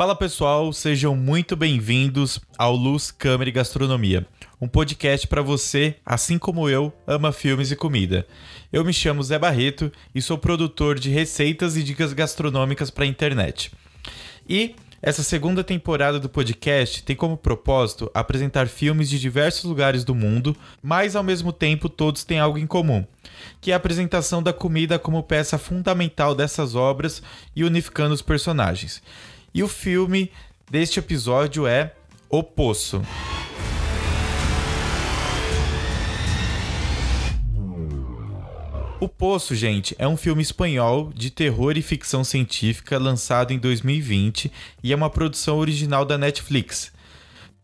Fala pessoal, sejam muito bem-vindos ao Luz Câmara e Gastronomia, um podcast para você, assim como eu, ama filmes e comida. Eu me chamo Zé Barreto e sou produtor de receitas e dicas gastronômicas para a internet. E essa segunda temporada do podcast tem como propósito apresentar filmes de diversos lugares do mundo, mas ao mesmo tempo todos têm algo em comum, que é a apresentação da comida como peça fundamental dessas obras e unificando os personagens. E o filme deste episódio é O Poço. O Poço, gente, é um filme espanhol de terror e ficção científica lançado em 2020 e é uma produção original da Netflix.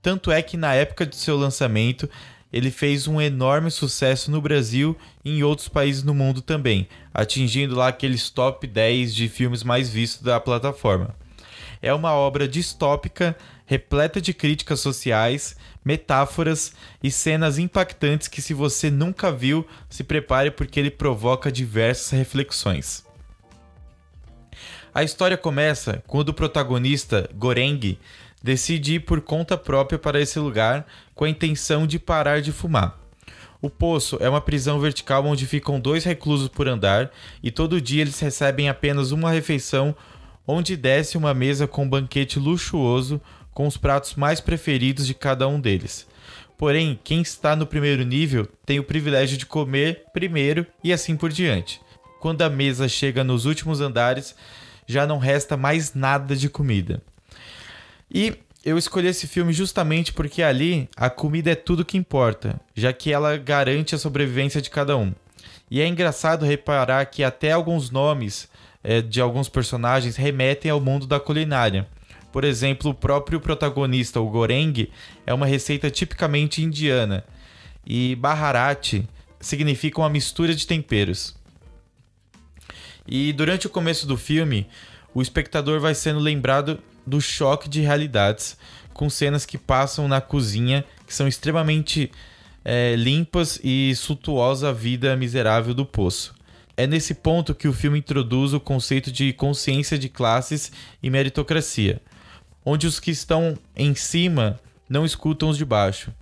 Tanto é que na época de seu lançamento ele fez um enorme sucesso no Brasil e em outros países no mundo também, atingindo lá aqueles top 10 de filmes mais vistos da plataforma é uma obra distópica, repleta de críticas sociais, metáforas e cenas impactantes que, se você nunca viu, se prepare porque ele provoca diversas reflexões. A história começa quando o protagonista, Goreng, decide ir por conta própria para esse lugar com a intenção de parar de fumar. O poço é uma prisão vertical onde ficam dois reclusos por andar e todo dia eles recebem apenas uma refeição onde desce uma mesa com um banquete luxuoso com os pratos mais preferidos de cada um deles. Porém, quem está no primeiro nível tem o privilégio de comer primeiro e assim por diante. Quando a mesa chega nos últimos andares, já não resta mais nada de comida. E eu escolhi esse filme justamente porque ali a comida é tudo que importa, já que ela garante a sobrevivência de cada um. E é engraçado reparar que até alguns nomes é, de alguns personagens remetem ao mundo da culinária. Por exemplo, o próprio protagonista, o goreng, é uma receita tipicamente indiana. E baharati significa uma mistura de temperos. E durante o começo do filme, o espectador vai sendo lembrado do choque de realidades com cenas que passam na cozinha que são extremamente é, limpas e suntuosa a vida miserável do poço. É nesse ponto que o filme introduz o conceito de consciência de classes e meritocracia, onde os que estão em cima não escutam os de baixo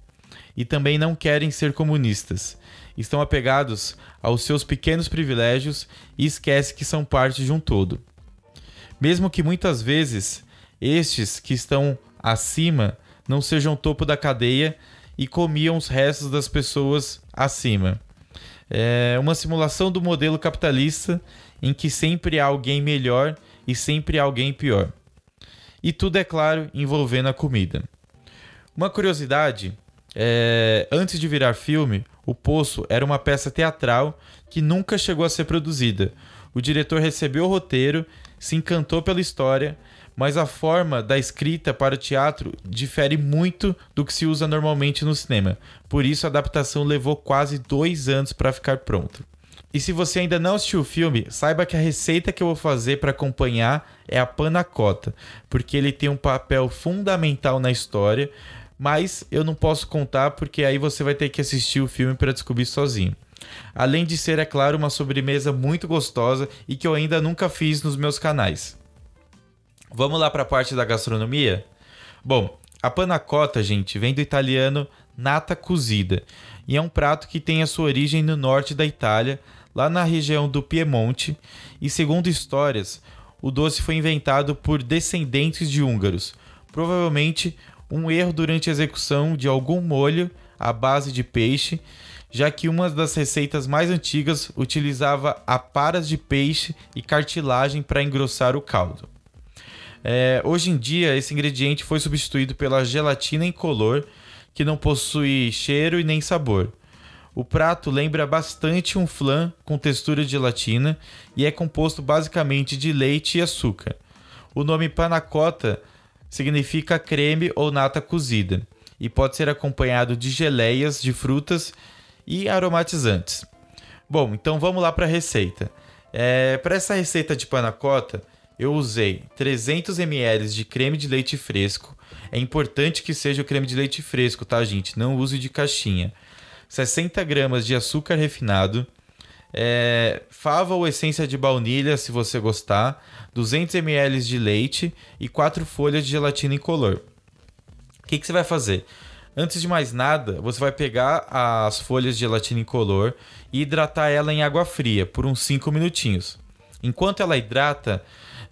e também não querem ser comunistas. Estão apegados aos seus pequenos privilégios e esquecem que são parte de um todo. Mesmo que muitas vezes estes que estão acima não sejam topo da cadeia e comiam os restos das pessoas acima. É uma simulação do modelo capitalista em que sempre há alguém melhor e sempre há alguém pior. E tudo, é claro, envolvendo a comida. Uma curiosidade: é, antes de virar filme, O Poço era uma peça teatral que nunca chegou a ser produzida. O diretor recebeu o roteiro, se encantou pela história, mas a forma da escrita para o teatro difere muito do que se usa normalmente no cinema. Por isso, a adaptação levou quase dois anos para ficar pronta. E se você ainda não assistiu o filme, saiba que a receita que eu vou fazer para acompanhar é a panacota, porque ele tem um papel fundamental na história, mas eu não posso contar porque aí você vai ter que assistir o filme para descobrir sozinho. Além de ser, é claro, uma sobremesa muito gostosa e que eu ainda nunca fiz nos meus canais. Vamos lá para a parte da gastronomia? Bom, a panacota, gente, vem do italiano nata cozida e é um prato que tem a sua origem no norte da Itália, lá na região do Piemonte, e segundo histórias, o doce foi inventado por descendentes de húngaros, provavelmente um erro durante a execução de algum molho à base de peixe, já que uma das receitas mais antigas utilizava aparas de peixe e cartilagem para engrossar o caldo. É, hoje em dia, esse ingrediente foi substituído pela gelatina incolor, que não possui cheiro e nem sabor. O prato lembra bastante um flan com textura de gelatina e é composto basicamente de leite e açúcar. O nome panacota significa creme ou nata cozida e pode ser acompanhado de geleias de frutas e aromatizantes. Bom, então vamos lá para a receita. É, para essa receita de panacota, eu usei 300 ml de creme de leite fresco. É importante que seja o creme de leite fresco, tá, gente? Não use de caixinha. 60 gramas de açúcar refinado, é, fava ou essência de baunilha, se você gostar, 200 ml de leite e 4 folhas de gelatina incolor. O que, que você vai fazer? Antes de mais nada, você vai pegar as folhas de gelatina incolor e hidratar ela em água fria por uns 5 minutinhos. Enquanto ela hidrata,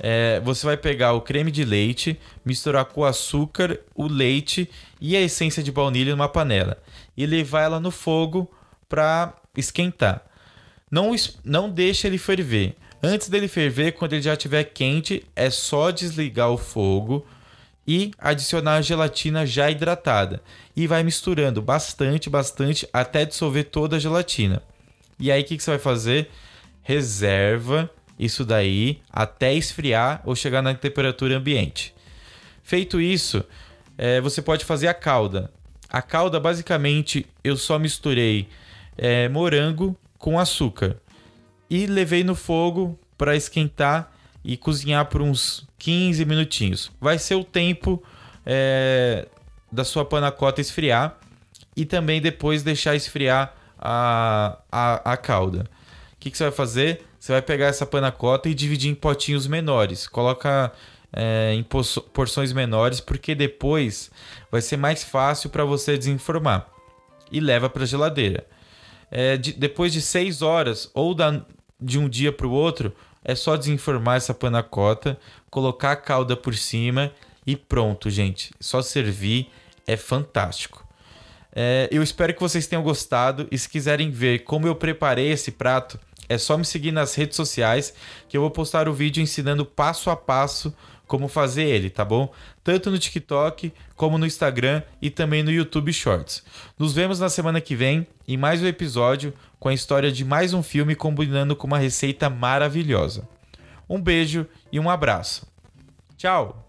é, você vai pegar o creme de leite, misturar com o açúcar, o leite e a essência de baunilha numa panela e levar ela no fogo para esquentar. Não, não deixe ele ferver. Antes dele ferver, quando ele já estiver quente, é só desligar o fogo e adicionar a gelatina já hidratada. E vai misturando bastante, bastante, até dissolver toda a gelatina. E aí o que, que você vai fazer? Reserva isso daí até esfriar ou chegar na temperatura ambiente. Feito isso, é, você pode fazer a calda. A calda, basicamente, eu só misturei é, morango com açúcar e levei no fogo para esquentar e cozinhar por uns 15 minutinhos. Vai ser o tempo é, da sua panacota esfriar e também depois deixar esfriar a, a, a calda. O que, que você vai fazer? Você vai pegar essa panacota e dividir em potinhos menores. Coloca é, em porções menores, porque depois vai ser mais fácil para você desenformar. E leva para a geladeira. É, de, depois de 6 horas ou da, de um dia para o outro, é só desenformar essa panacota, colocar a calda por cima e pronto, gente. Só servir é fantástico. É, eu espero que vocês tenham gostado e se quiserem ver como eu preparei esse prato, é só me seguir nas redes sociais que eu vou postar o vídeo ensinando passo a passo como fazer ele, tá bom? Tanto no TikTok como no Instagram e também no YouTube Shorts. Nos vemos na semana que vem em mais um episódio com a história de mais um filme combinando com uma receita maravilhosa. Um beijo e um abraço. Tchau!